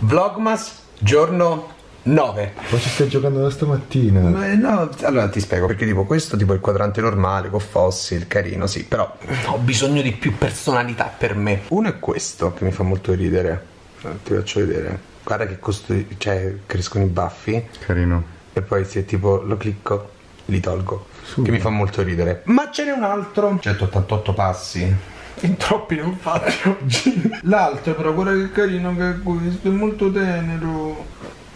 Vlogmas giorno 9 Ma ci stai giocando da stamattina? Ma no, allora ti spiego perché tipo questo tipo il quadrante normale con fossil, carino, sì, però ho bisogno di più personalità per me. Uno è questo che mi fa molto ridere. Eh, Ti faccio vedere. Guarda che costru- cioè, crescono i baffi Carino. e poi se tipo lo clicco li tolgo. Che mi fa molto ridere. Ma ce n'è un altro. 188 passi. In troppi non faccio oggi. L'altro però guarda che carino che è questo, è molto tenero.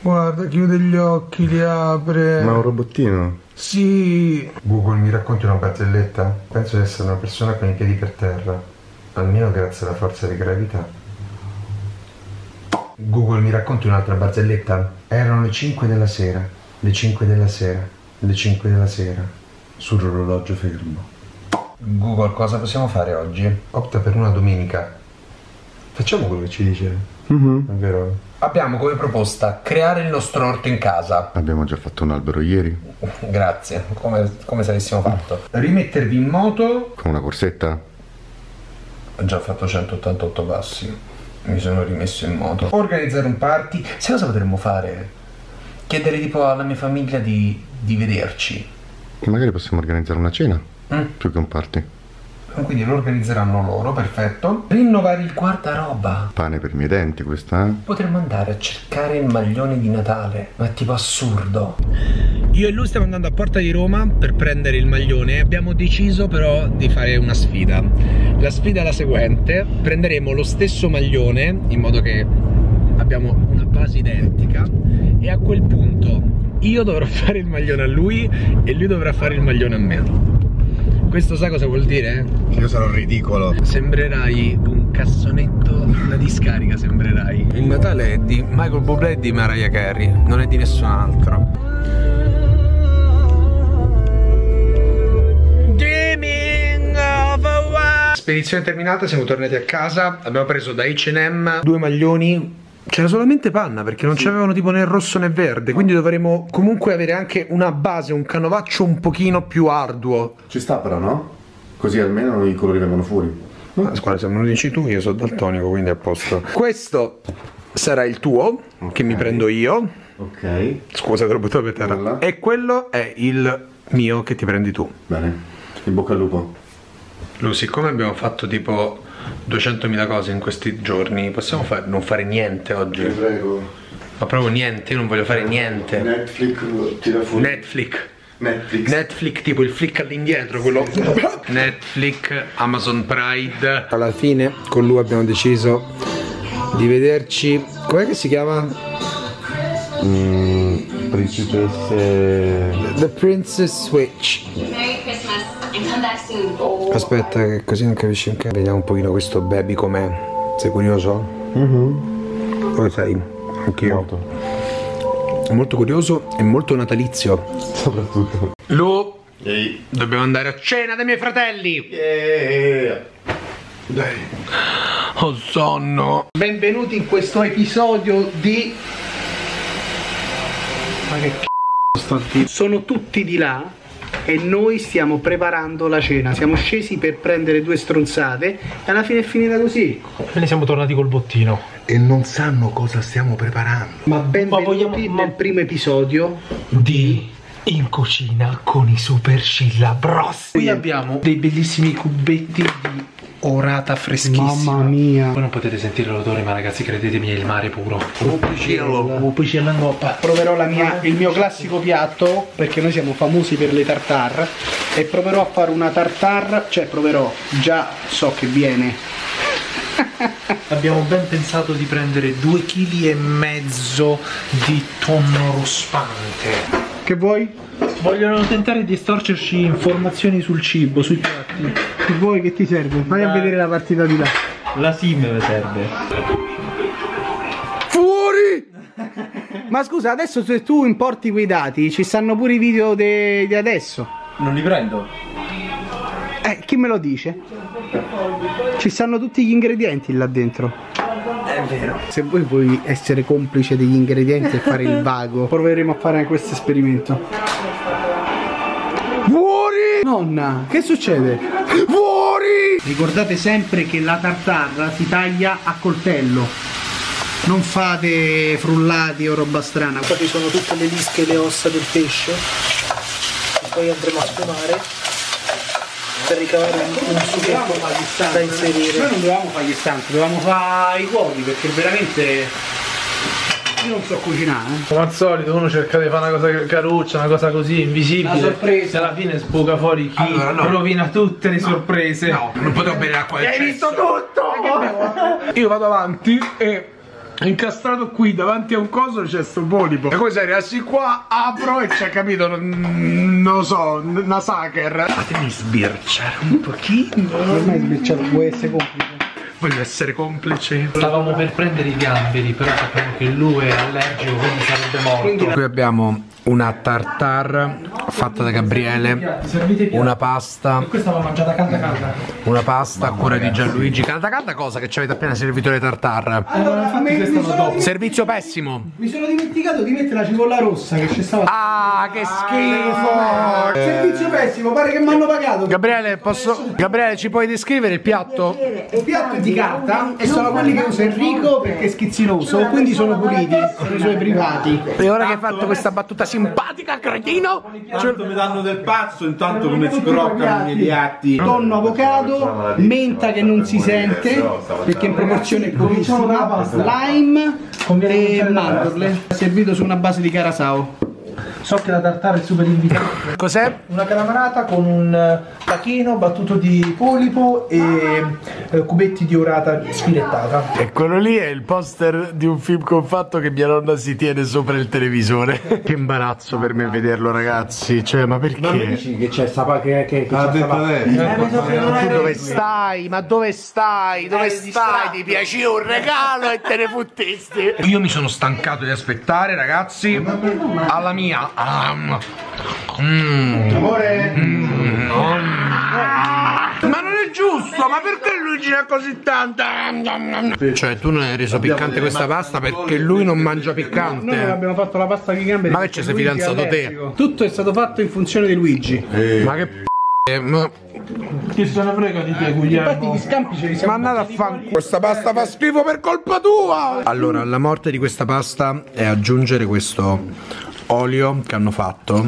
Guarda, chiude gli occhi, li apre. Ma è un robottino? Sì. Google mi racconti una barzelletta? Penso di essere una persona con i piedi per terra, almeno grazie alla forza di gravità. Google mi racconti un'altra barzelletta? Erano le 5 della sera, le 5 della sera, le 5 della sera, sull'orologio fermo. Google, cosa possiamo fare oggi? Opta per una domenica. Facciamo quello che ci dice. Mhm. È vero? Abbiamo come proposta creare il nostro orto in casa. Abbiamo già fatto un albero ieri. Grazie, come, come se avessimo fatto. Rimettervi in moto. Con una corsetta? Ho già fatto 188 passi. Mi sono rimesso in moto. Organizzare un party. Sai cosa potremmo fare? Chiedere tipo alla mia famiglia di, di vederci. E magari possiamo organizzare una cena. Mm? Più che un party. Quindi lo organizzeranno loro, perfetto. Rinnovare il guardaroba. Pane per i miei denti questa, eh? Potremmo andare a cercare il maglione di Natale, ma è tipo assurdo. Io e lui stiamo andando a Porta di Roma per prendere il maglione. Abbiamo deciso però di fare una sfida. La sfida è la seguente: prenderemo lo stesso maglione in modo che abbiamo una base identica e a quel punto io dovrò fare il maglione a lui e lui dovrà fare il maglione a me. Questo sa cosa vuol dire? Io sarò ridicolo. Sembrerai un cassonetto da discarica, sembrerai. Il Natale è di Michael Bublé e di Mariah Carey, non è di nessun altro. Dreaming of a while. Spedizione terminata, siamo tornati a casa, abbiamo preso da H&M due maglioni c'era solamente panna perché non c'avevano tipo né rosso né verde, quindi dovremo comunque avere anche una base, un canovaccio un pochino più arduo. Ci sta però, no? Così almeno i colori vengono fuori. Ma scusa, se non lo dici tu, io sono daltonico, quindi è a posto. Questo sarà il tuo, che mi prendo io. Ok. Scusa, te l'ho buttato per terra. Nulla. E quello è il mio che ti prendi tu. Bene. In bocca al lupo. Lu, siccome abbiamo fatto tipo 200.000 cose in questi giorni, possiamo fare- non fare niente oggi? prego. Ma proprio niente, io non voglio fare niente. Netflix tira fuori. Netflix. Netflix. Netflix, tipo il flick all'indietro, quello. Netflix, Amazon Pride. Alla fine con lui abbiamo deciso di vederci. Com'è che si chiama? Mm, principesse. The Princess Switch. Aspetta, che così non capisci cazzo. Vediamo un pochino questo baby com'è. Sei curioso? Come sei? Anch'io. Molto. Molto curioso e molto natalizio. Soprattutto. Lu, Ehi. dobbiamo andare a cena dai miei fratelli. Dai. Ho sonno. Benvenuti in questo episodio di. Ma che c***o sto qui? Sono tutti di là e noi stiamo preparando la cena. Siamo scesi per prendere due stronzate e alla fine è finita così. Me ne siamo tornati col bottino. E non sanno cosa stiamo preparando. Ma benvenuti vogliamo- ma- nel primo episodio. Di In cucina con i Super Scilla Bros. Qui abbiamo dei bellissimi cubetti di orata freschissima. Mamma mia. Voi non potete sentire l'odore, ma ragazzi, credetemi, è il mare puro. Pupicella in goppa. Proverò la mia- il mio classico piatto perché noi siamo famosi per le tartar e proverò a fare una tartar, cioè proverò, già so che viene. Abbiamo ben pensato di prendere due kg e mezzo di tonno ruspante. Che vuoi? Vogliono tentare di estorcerci informazioni sul cibo, sui piatti. Che vuoi che ti serve? Vai a Dai. vedere la partita di là. La sim mi serve. Fuori! Ma scusa, adesso se tu importi quei dati, ci stanno pure i video de- di adesso. Non li prendo? Eh, chi me lo dice? Ci stanno tutti gli ingredienti là dentro. È vero. Se vuoi puoi essere complice degli ingredienti e fare il vago, proveremo a fare questo esperimento. Fuori! Nonna, che succede? Fuori! Ricordate sempre che la tartarra si taglia a coltello. Non fate frullati o roba strana. Qua ci sono tutte le lische e le ossa del pesce. E poi andremo a sfumare per ricavare un, sughetto da inserire. Noi non dovevamo fare gli istanti, dovevamo fare i uomini perché veramente Io non so cucinare. eh. Come al solito uno cerca di fare una cosa caruccia, una cosa così invisibile. Una sorpresa. E alla fine sbuca fuori chi Allora, no. rovina tutte le sorprese. No, non potevo bere l'acqua del cesso. tutto! Io vado avanti e incastrato qui davanti a un coso c'è sto polipo. E poi se arrivassi qua, apro e c'è capito, non, non lo so, una sacher. Fatemi sbirciare un pochino. Ormai sbirciato può essere complice. Voglio essere complice. Stavamo per prendere i gamberi, però sappiamo che lui è allergico, quindi sarebbe morto. Qui abbiamo una tartare fatta da Gabriele, una pasta, Questa va mangiata calda calda. una pasta a cura di Gianluigi. Canta canta cosa che ci avete appena servito le tartare. Allora, mi, mi sono, Servizio pessimo. mi sono dimenticato di mettere la cipolla rossa che c'è stata. Ah, che schifo! Servizio pessimo, pare che mi hanno pagato. Gabriele, posso... Gabriele, ci puoi descrivere il piatto? Il piatto è di carta e sono quelli che usa Enrico perché è schizzinoso, quindi sono puliti, sono i suoi privati. E ora che hai fatto questa battuta simpatica, cretino? Intanto mi danno del pazzo, intanto come si croccano i miei piatti. Tonno avocado, menta che non si sente perché in proporzione è pochissima, lime e mandorle, servito su una base di carasao. So che la tartare è super invitante. Cos'è? Una calamarata con un eh, tachino battuto di polipo e eh, cubetti di orata sfilettata. E quello lì è il poster di un film che ho fatto che mia nonna si tiene sopra il televisore. che imbarazzo per me vederlo, ragazzi. Cioè, ma perché? che c'è sta che, che, che detto adesso. Tu dove stai? Ma dove stai? Dove stai? Ti piaceva un regalo e te ne fottisti. Io mi sono stancato di aspettare, ragazzi. Alla mia. Ah, mm. Amore? Ma non è giusto, ma perché Luigi ne ha così tanta? Cioè, tu non hai reso piccante questa pasta perché lui non mangia Noi piccante. abbiamo fatto la pasta di gamberi. Ma che ci sei fidanzato te? Tutto è stato fatto in funzione di Luigi. Ma che p***? eh, Ma, Chi se ne frega di te, Infatti Guglielmo? gli scampi ce li siamo ma andate a fanculo. Questa pasta fa schifo per colpa tua. Allora, la morte di questa pasta è aggiungere questo olio che hanno fatto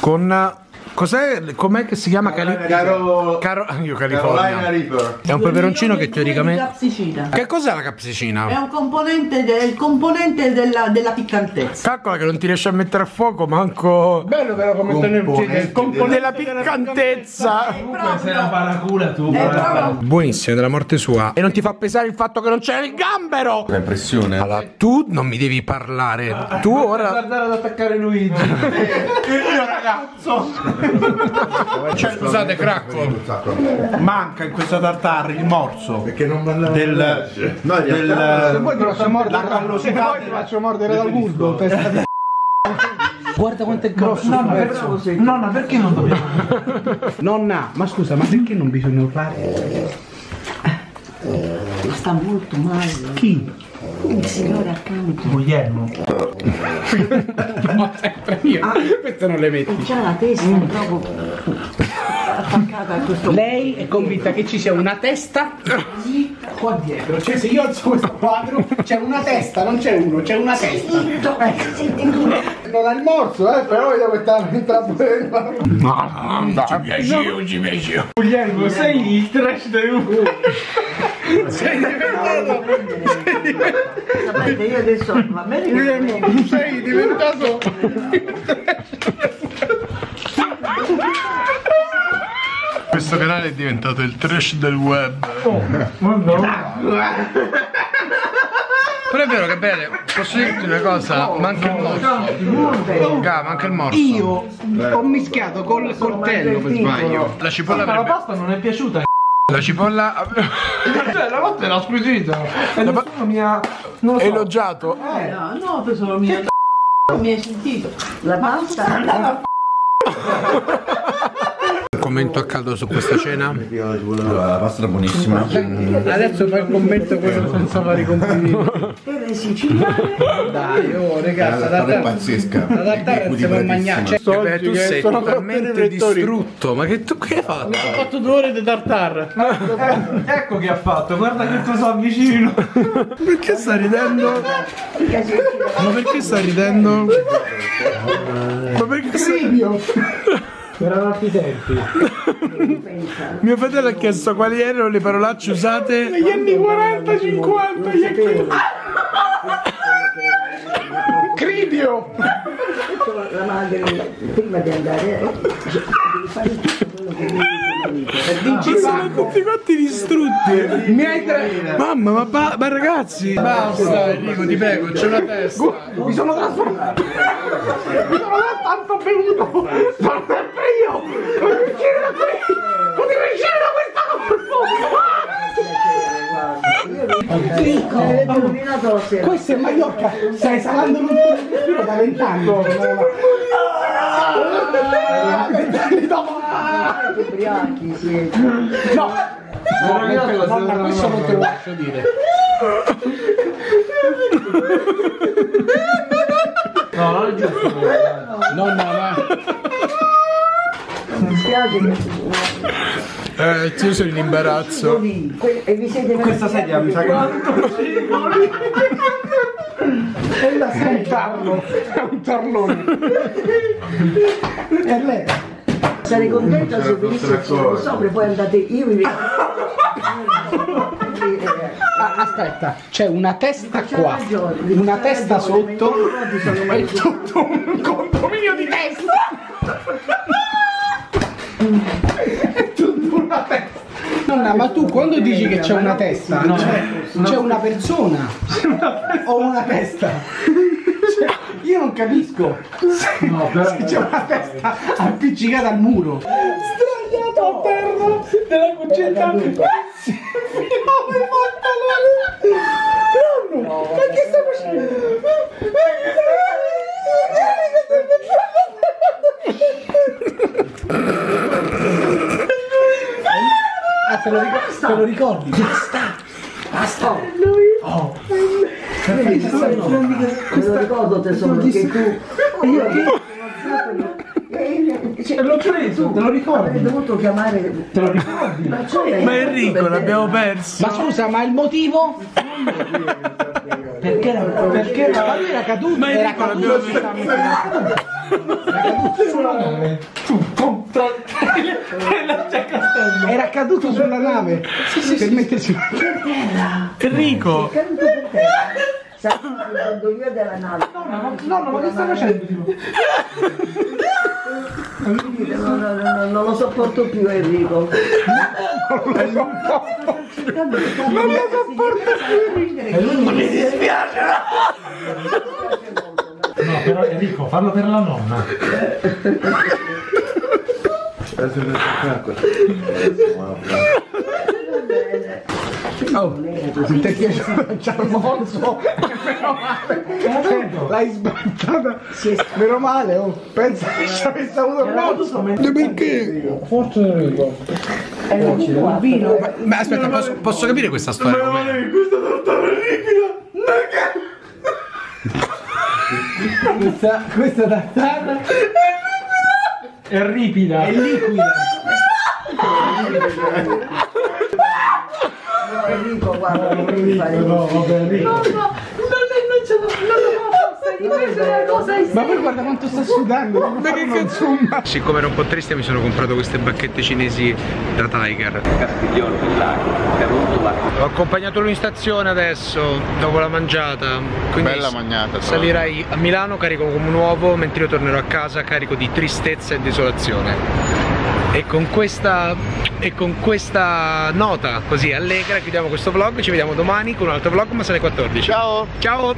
con Cos'è? Com'è che si chiama? Cali- Caro... Caro- io Carolina California. Reaper. È un peperoncino che teoricamente. Capsicina. Che cos'è la È capsicina? un componente, del, componente della, della piccantezza. Calcola che non ti riesci a mettere a fuoco, manco. Bello però come Componente componente Della piccantezza! Comunque sei una paracula tu. È proprio Buonissimo della morte sua. E non ti fa pesare il fatto che non c'era il gambero! La impressione. Allora, tu non mi devi parlare. Tu ora. Guardare ad attaccare Luigi. Cioè, scusate, cracco. Manca in questa tartare il morso. Perché non vanno Del... No, del... realtà- Poi ti faccio mordere, La callosità poi ti faccio mordere dal bulbo. testa di- Guarda quanto è grosso sto pezzo. Nonna, perché non dobbiamo? Nonna, ma scusa, ma perché non bisogna urlare? ma sta molto male. Chi? Il signore accanto. Guglielmo. No, sempre io. Queste non le metti. C'ha la testa proprio attaccata a questo Lei è convinta che ci sia una testa qua dietro. Cioè, se io alzo questo quadro, c'è una testa, non c'è uno, c'è una testa. Ecco. Non ha il morso, eh, però io questa intrapresa. Ci piace io, ci piace io. Guglielmo, sei il trash del Sei diventato. Sapete, io adesso va bene che Sei diventato. Questo canale è diventato il trash del web. Però è vero che bene, posso dirti una cosa? Manca il morso. Ga, manca il morso. Io ho mischiato col coltello per sbaglio. La cipolla Ma la pasta non è piaciuta. La cipolla. Cioè, la pasta era squisita. E nessuno mi ha. Non lo so. Elogiato. No, no, tesoro mio. Mi hai sentito? La pasta? Con commento a caldo su questa cena? Allora, la pasta era buonissima. Adesso fai il commento quello senza fare i complimenti. Per siciliane. Dai, oh, ragazzi, la tartare è tartare pazzesca. la tartare non si può mangiare. Cioè, Eh tu sei sono totalmente distrutto, ma che tu che hai fatto? Ho fatto due ore di tartar. Ecco che ha fatto, guarda che cosa avvicino. Perché sta ridendo? Ma perché sta ridendo? Ma perché sta... Erano altri tempi. Mio fratello ha chiesto quali erano le parolacce usate Negli anni 40, 50, gli anni... Cridio! La madre prima di andare eh, devi fare tutto quello che devi sono tutti quanti distrutti Mi hai tra... Mamma ma, ba- ma ragazzi Basta, Enrico, ti prego, c'è una testa. Mi sono trasformato. Mi sono tanto bevuto. Sono sempre io. Non devi uscire da questa hai rovinato la sera. Questo è Mallorca. Stai salando l'ultimo da vent'anni. Vent'anni dopo. Ubriachi siete. No. No, nonna, questo non te lo lascio dire. No, non è giusto. Nonna, ma... Mi spiace che Eh, io sono in imbarazzo e vi siete Questa sedia mi sa che... È la sei un tarlo. È un tarlone. E lei? sarei contenta se venisse sopra e poi andate io vi vedo. Ah, aspetta, c'è una testa qua, ragione, una testa ragione, sotto e tutto un condominio di testa. È tutto una testa. Nonna, ma tu quando dici che c'è una testa, c'è, c'è una persona o una testa? Cioè, io non capisco. No, però... Se c'è una testa appiccicata al muro. Sdraiato a terra della cuccetta. Fiore pantalone. Nonno, ma che stai facendo? Te lo ricordi? Te lo ricordi? Basta! Basta! Oh! Me lo ricordo tesoro che tu io che L'ho preso, te lo avrei ricordi? dovuto chiamare Te lo ricordi? ma, cioè, Ma Enrico l'abbiamo perso Ma scusa, ma il motivo? Perché era, perché era, ma lui era caduto, Ma era caduto l'abbiamo Era caduto sulla nave. Era caduto sulla nave per mettersi Enrico! Caduto per te sai quando io della nave No, no, ma che stai facendo? non, non, non, non lo sopporto più Enrico. Non lo sopporto No, però Enrico, fallo per la nonna. Oh, ti è piaciuto Ciarmonzo? Meno male. L'hai sbattata. Meno male, oh. Pensa che ci avesse avuto un modo. Perché? Forse il vino Ma aspetta posso, posso capire questa storia com'è? Questa, questa tartara è ripida. È liquida. Enrico guarda non devi fare No, vabbè, Enrico. Ma poi guarda quanto sta sudando. Ma che cazzo? Siccome ero un po' triste mi sono comprato queste bacchette cinesi da Tiger. Ho accompagnato lui in stazione adesso, dopo la mangiata. Quindi Bella magnata, tra Salirai a Milano carico come nuovo Mentre io tornerò a casa carico di tristezza e desolazione. E con questa, e con questa nota così allegra chiudiamo questo vlog Ci vediamo domani con un altro vlog ma alle 14 Ciao! Ciao